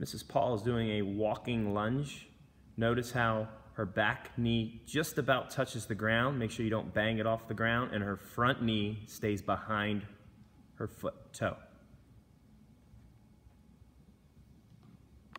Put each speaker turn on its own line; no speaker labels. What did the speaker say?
Mrs. Paul is doing a walking lunge. Notice how her back knee just about touches the ground. Make sure you don't bang it off the ground. And her front knee stays behind her foot toe.